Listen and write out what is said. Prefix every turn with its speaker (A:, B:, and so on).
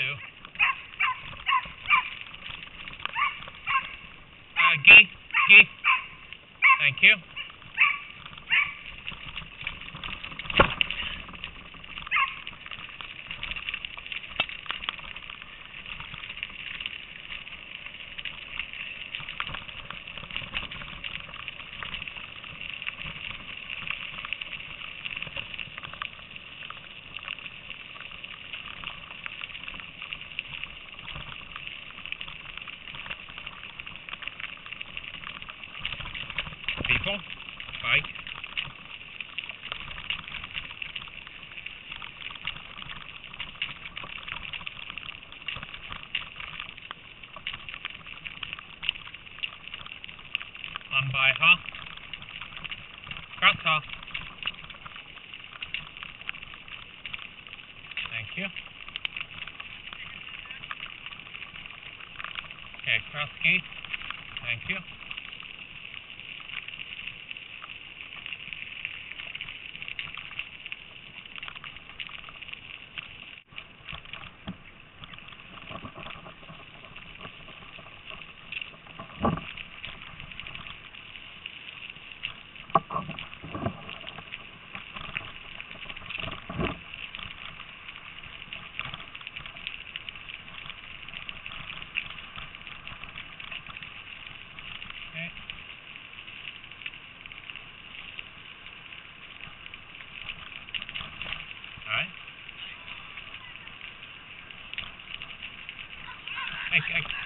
A: do. Uh, gate, gate. Thank you. People, bike. On by, huh? Cross, huh? Thank you. Okay, cross ski. Thank you. Okay. Alright. I, I,